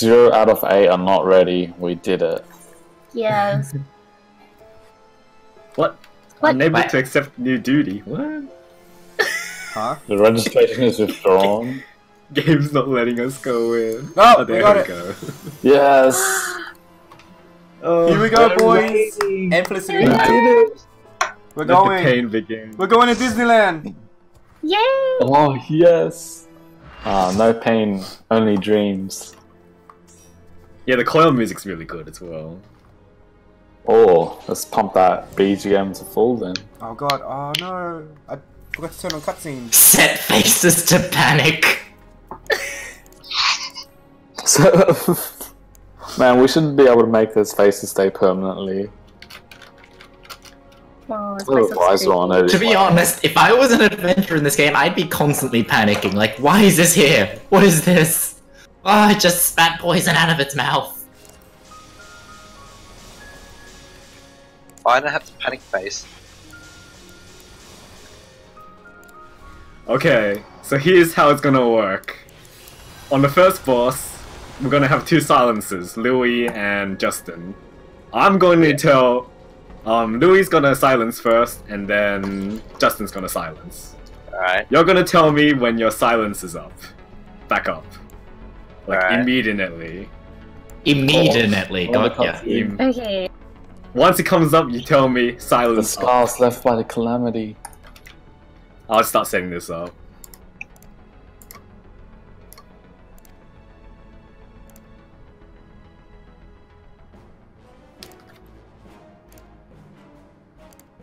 zero out of eight are not ready. We did it. Yes. What? What? Unable What? to accept new duty. What? Huh? The registration is withdrawn. Game's not letting us go in. No, oh, we there got we it. go. Yes. Oh, Here we go, boys. ready. And Felicity, We did it. we're Let the going. pain begin. We're going to Disneyland. Yay! Oh yes. Ah, no pain, only dreams. Yeah, the coil music's really good as well. Oh, let's pump that BGM to full then. Oh god, oh no. I forgot to turn on cutscenes. Set faces to panic. So, man, we should be able to make those faces stay permanently. Oh, it's Little quite eyes on. To be honest, if I was an adventurer in this game, I'd be constantly panicking. Like, why is this here? What is this? Oh, it just spat poison out of its mouth. Why do I have to panic face? Okay, so here's how it's gonna work. On the first boss, we're gonna have two silences, Louis and Justin. I'm going to tell, um, Louis gonna silence first, and then Justin's gonna silence. Alright. You're gonna tell me when your silence is up. Back up. Like, Alright. immediately. Immediately, Oh, got ya. cutscene. Im- Okay. Once it comes up, you tell me The silence up. scars left by the calamity. I'll start setting this up.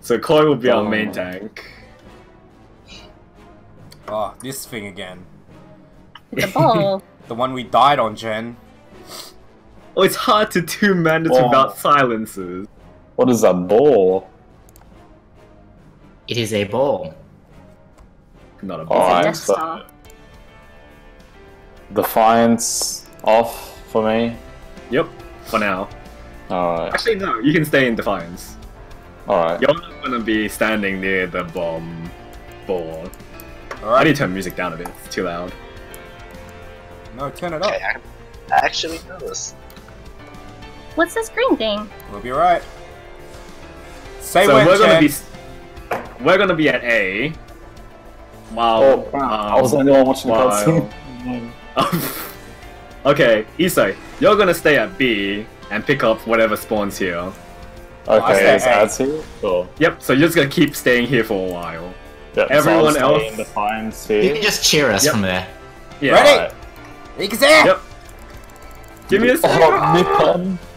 So Khoi will be our main Oh. tank. Oh, this thing again. The ball. The one we died on, Jen. Oh, it's hard to do mandate Oh. without silences. What is that ball? It is a ball. Not a ball. Alright, Death Star. Defiance off for me. Yep, for now. Alright, Actually, no, you can stay in Defiance. alright. You're not gonna be standing near the bomb ball. Alright. I need to turn music down a bit, it's too loud. No, turn it up. Okay, I, I actually know this. What's this green thing? We'll be right. Say so when, we're gonna be we're gonna be at A. While Oh, crap. I was the um, only one watching the while- cutscene. okay, Isai, you're gonna stay at B and pick up whatever spawns here. Okay, said is A. ads here? Sure. Yep, so you're just gonna keep staying here for a while. Yep, Everyone so else- You can just cheer us Yep. from there. Yeah. Ready? Alright. Ikaze! Yep. Give me a second. Oh, Nippon!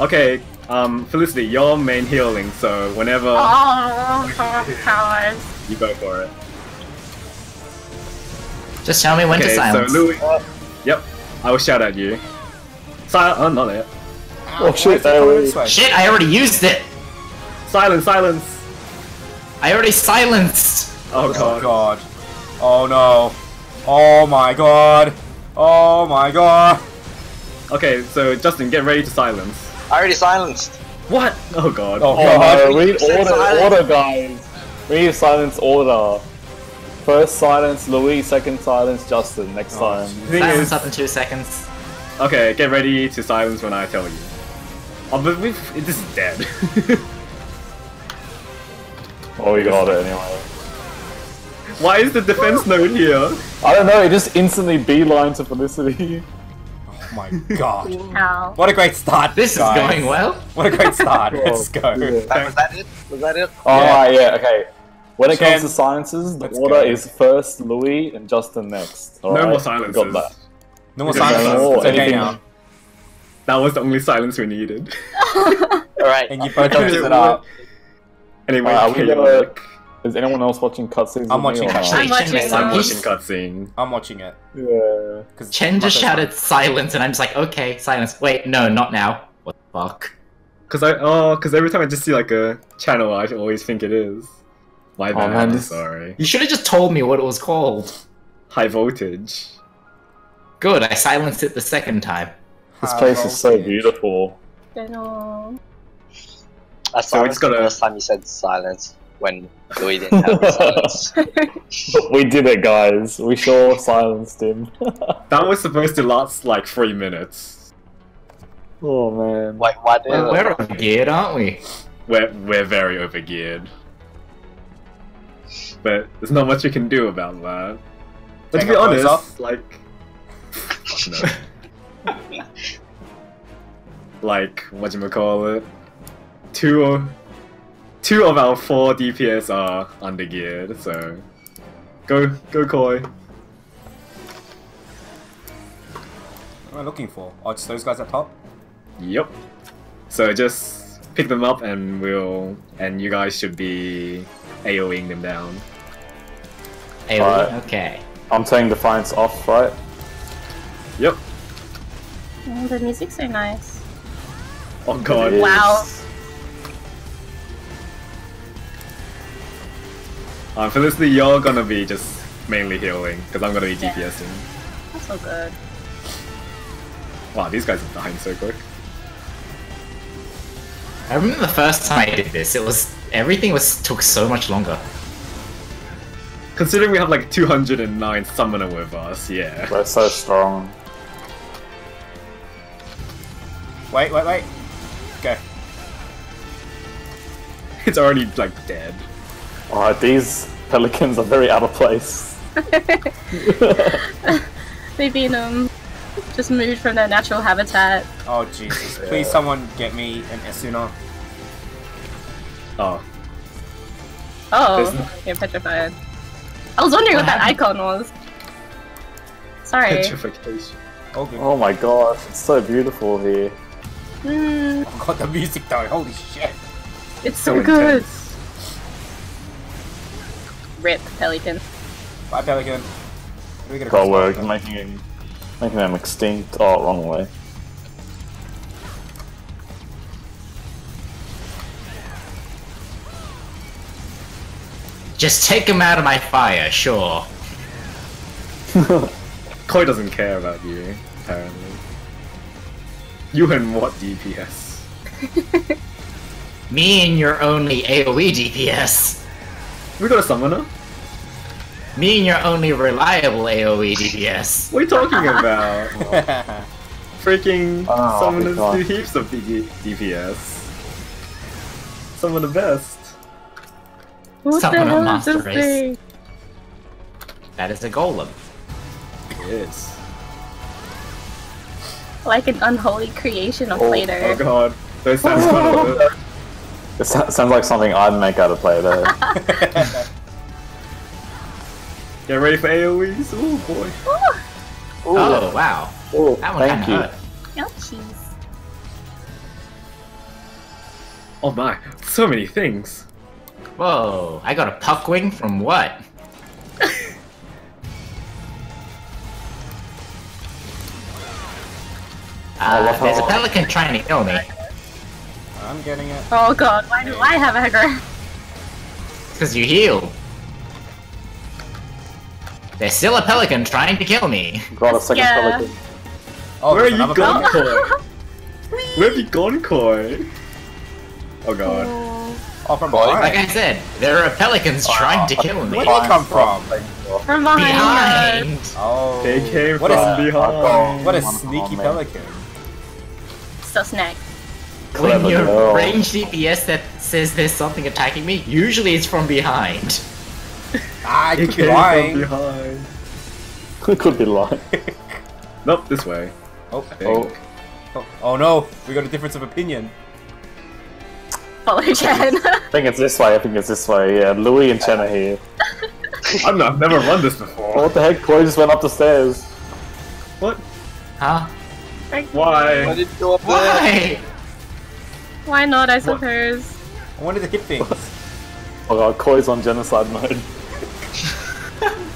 Okay, um, Felicity, you're main healing, so whenever Oh, powers. you go for it. Just tell me when to Okay, so silence. Louis. Yep, I will shout at you. Sil- oh, not there. Oh shit, Where's it there coming we this way? Shit, I already used it! Silence, silence. I already silenced! Oh Oh god. god. Oh no. Oh my god. Oh my god. Okay, so Justin, get ready to silence. I already silenced. What? Oh god. Oh Oh no, we need order, silence. order guys! We need silence order. First silence Louis, second silence Justin, next Oh, time. Silence is, up in two seconds. okay, get ready to silence when I tell you. Oh, but we've, this is dead. Oh, we got it anyway. Why is the defense node here? I don't know, it just instantly beeline to Felicity. Oh my god. Ow. What a great start. This is going well. What a great start. Oh, Let's go. Yeah. That, was that it? Was that it? Alright, yeah, okay. When it Chen, comes to silences, the order go. is first Louis and Justin next. No alright? more silences. Got that. No more silences. no more It's okay anything. now. That was the only silence we needed. Alright. And you both messed it up. Anyway, Alright, we chaotic. Gotta- Is anyone else watching cutscenes? I'm watching or not? Actually, I'm watching. I'm watching cutscene. I'm watching it. Yeah. 'cause Chen just shouted time. silence, and I'm just like, okay, silence. Wait, no, not now. What the fuck? Cause I oh, cause every time I just see like a channel, I always think it is. My Oh, bad. man, this- Sorry. You should have just told me what it was called. High voltage. Good, I silenced it the second time. This High place is so beautiful. Don't know. I So we just silenced the gotta- first time you said silence. When Louis didn't have silence. we did it, guys. We sure silenced him. That was supposed to last like three minutes. oh man. Wait, why did Well, we're overgeared, aren't we? We're we're very overgeared. But there's not much you can do about that. But Take to be honest, off? like no. like what you call it? Two of two of our four DPS are undergeared, so go go Khoi. What am I looking for? Oh, just those guys at top? Yep. So just pick them up and we'll and you guys should be AoEing them down. Hey, Alright. okay. I'm turning Defiance off, right? Yep. Oh, mm, the music's so nice. Oh god. Wow. Um, for this, you're gonna be just mainly healing because I'm gonna be Yeah. DPSing. That's so good. Wow, these guys are dying so quick. I remember the first time I did this, it was everything was took so much longer. Considering we have like 209 summoner with us, yeah. We're so strong. Wait, wait, wait. Go. It's already like dead. Alright, these pelicans are very out of place. They've been um just moved from their natural habitat. Oh, Jesus. Please, someone get me an Esuna. Oh, Oh, There's no- you're petrified. I was wondering what that icon was. Sorry. petrification. Oh. Oh my gosh, it's so beautiful here. Mm, Oh, God, the music though. Holy shit. it's so, good. intense. Rip Pelican. Bye, Pelican. Where do we get a God, we're crossbow? making him, making them extinct. Oh, wrong way. Just take him out of my fire, sure. Khoi doesn't care about you, apparently. You and what DPS? Me and your only AoE DPS. We got a summoner? Me and your only reliable AoE DPS. What are you talking about? Freaking Oh, summoners do heaps of DPS. Some of the best. What Summon the a hell is this race. thing? That is a golem. Yes. Like an unholy creation of Oh, Plato. Oh god. Those sounds kind of It so- sounds like something I'd make out of Play-Doh. Get ready for AoEs? Oh boy. Ooh, Oh, wow. ooh, That one thank you. hurt. Ouchies. Oh my. So many things. Whoa, I got a puck wing from what? Uh, there's a pelican trying to kill me. I'm getting it. Oh god, why do I have aggro? Because you heal. There's still a pelican trying to kill me. Got a second Yeah. pelican. Oh, Where are you another going, Pelican. Khoi? Where have you gone, Khoi? Oh god. Oh, oh from behind. Like I said, there are pelicans trying to kill me. Where did they come from? From behind. Behind! Oh. They came what from a, behind. Oh, what a sneaky oh, on me. pelican. So snack. When Clever you're girl. range DPS that says there's something attacking me, usually it's from behind. I could be from lying. behind. Could be lying. Nope, this way. Oh, I think. oh, oh no, we got a difference of opinion. Follow Chen. I think it's this way. I think it's this way. Yeah, Louis and Chen are here. I'm not, I've never run this Oh, before. what the heck? Chloe just went up the stairs. What? Huh? Why Why? Why? Why not, I suppose? I wanted to hit things. Oh god, Khoi's on genocide mode.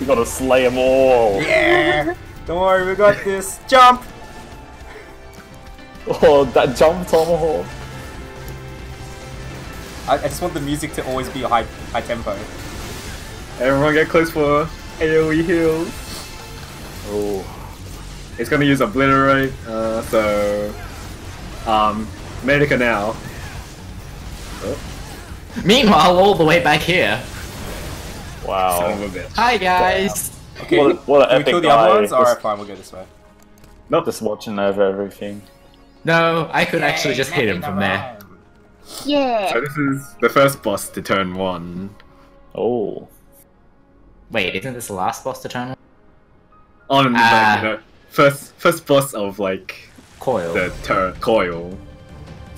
you gotta slay them all. yeah! Don't worry, we got this. Jump! Oh, that jump tomahawk. I, I just want the music to always be high, high tempo. Everyone get close for AoE heals. Oh, It's gonna use obliterate, uh, so um Medica now. Oh. Meanwhile, all the way back here. Wow. of a bitch. Hi guys. Okay, What what an can we epic kill the guy. other ones? Alright, fine, we'll go this way. Not just watching over everything. No, I could actually just hit him from there. Yeah. So this is the first boss to turn one. Oh. Wait, isn't this the last boss to turn? On Ah. like, you know, first first boss of like Coil. the turn coil.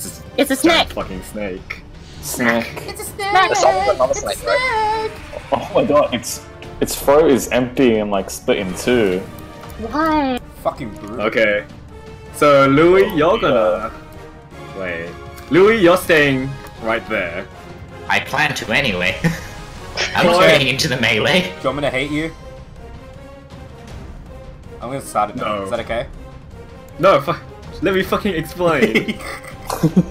It's just It's a snake. fucking snake. Snake. That's almost another snake, right? Oh my god, its its throat is empty and like split in two. Why? Fucking brute. Okay. So Louis, oh, you're gonna wait. Louis, you're staying right there. I plan to anyway. I'm not Okay. getting into the melee. Do you want me to hate you? I'm gonna start it. No. Is that okay? No, fu- let me fucking explain.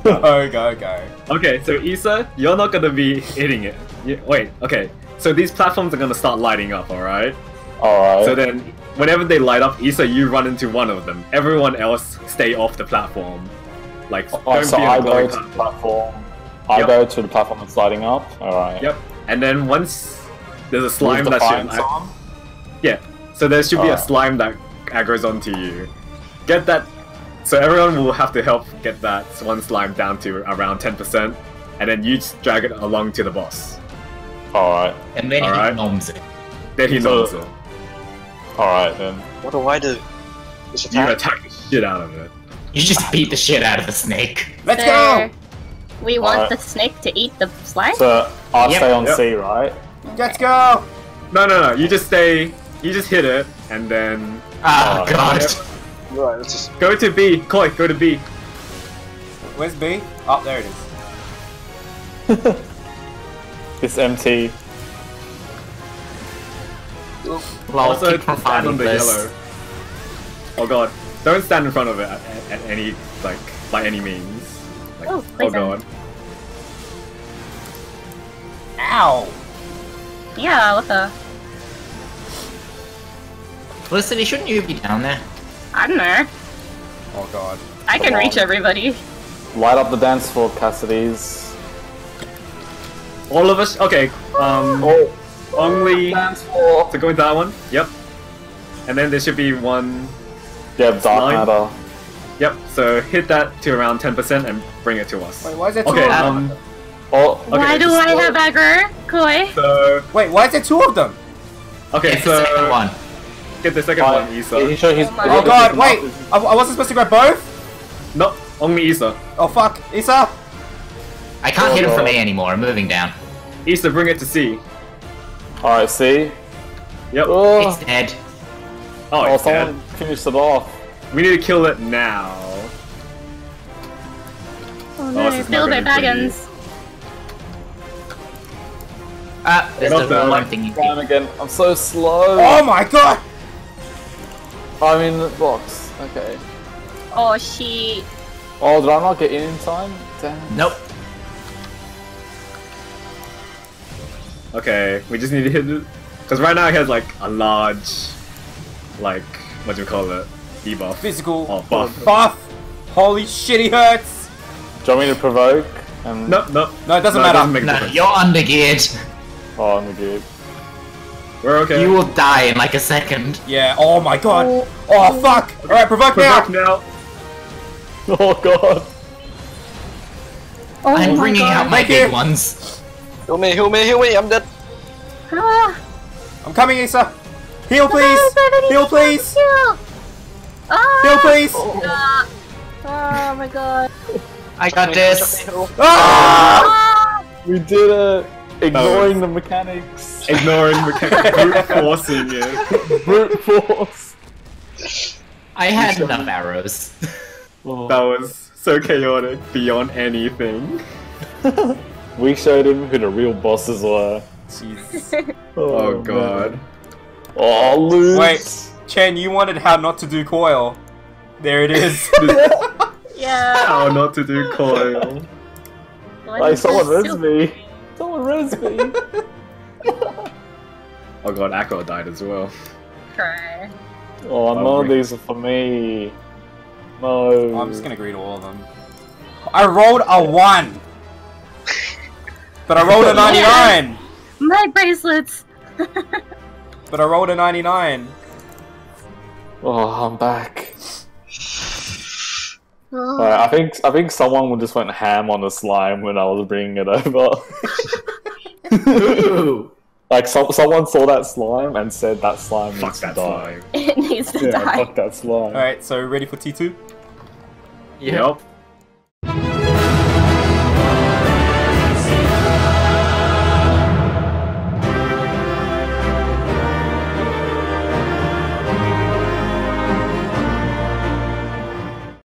go, go, go. okay, so Isa, you're not gonna be hitting it. You- wait, okay. So these platforms are gonna start lighting up, alright? Alright. So then, whenever they light up, Isa, you run into one of them. Everyone else stay off the platform. Like, oh, don't so be on I the go glowing to the platform. platform. I Yep. go to the platform that's lighting up. Alright. Yep. And then once there's a slime Move the that should. on. Yeah. So there should be a slime that aggroes onto you. Get that. So everyone will have to help get that one slime down to around 10%, and then you just drag it along to the boss. Alright. And then Alright. he noms it. Then he So- knows it. Alright then. What do I do? Just You attack? attack the shit out of it. You just beat the shit out of the snake. Let's So, go! We want Alright. the snake to eat the slime? So I Yep. stay on Yep. C, right? Let's go! No, no, no. You just stay. You just hit it, and then Oh Oh, god. Yep. Right, let's just. go to B. Khoi, go to B. Where's B? Oh, there it is. It's empty. Lol, also, stand on the this. yellow. Oh god. Don't stand in front of it at, at, at any like by any means. Like, Oh, oh poison. god. Ow! Yeah, what the? Felicity, shouldn't you be down there? I don't. Oh god. I can Come reach everybody. Light up the dance floor, Cassidy's. All of us. Okay. Um. Oh, Only dance floor. to go into that one. Yep. And then there should be one. Yeah, dark Slime. matter. Yep. So hit that to around 10% and bring it to us. Wait, why is there two Okay. of them? Um. Oh, Why do just- I have aggro, Khoi? So. Wait, why is there two of them? Okay. Get the second So one. Get the second Alright, one, He Issa. showed his. Oh Oh god, wait! I, I wasn't supposed to grab both? No, only Issa. Oh fuck, Issa? I can't hit him from A anymore. I'm moving down. Issa, bring it to C. Alright, see? Yep. Oh, It's dead. Oh, oh it's dead. someone finished it off. We need to kill it now. Oh no, is not Bilbo gonna be pretty. Baggins. Ah, there's the one one. thing you Time can. again. I'm so slow. Oh my god! I'm in the box. Okay. Oh, she. Oh, did I not get in in time? Damn. Nope. Okay, we just need to hit it. Because right now he has like a large, like, what do you call it? Debuff. Physical Oh, buff. buff! Holy shit, he hurts! Do you want me to provoke? And No, no. No, it doesn't no, matter. doesn't make No, difference. you're undergeared. Oh, I'm good. We're okay. You will die in like a second. Yeah, oh my god! Oh fuck! Alright, provoke now! Provoke now. Oh god. Oh I'm bringing God. out my Thank big you. ones. Heal me, heal me, heal me, I'm dead. Ah, I'm coming, Issa! Heal please! Heal please! Heal! Ah, Heal please! ah. Oh my god. I got this. Ah! Ah! We did it! Ignoring the mechanics. Ignoring mechanics. brute forcing it. Brute force. I had enough arrows. Oh. That was so chaotic beyond anything. We showed him who the real bosses were. Jesus. Oh, oh, man. god. Oh, loot. Wait, Chen, you wanted how not to do coil. There it is. Yeah. How not to do coil. Like, Hey, is someone this? res me. Someone me. Oh god, Akko died as well. Cry. Oh, oh none of these are for me. No. I'm just gonna agree to all of them. I rolled a one! But I rolled a 99! My bracelets. But I rolled a 99. Oh, I'm back. Oh. Right, I think I think someone just went ham on the slime when I was bringing it over. Ooh. like some, someone saw that slime and said that slime Fuck needs to die. slime. It needs to Yeah, die. fuck that slime. Alright, so ready for T2? Yep. Yep.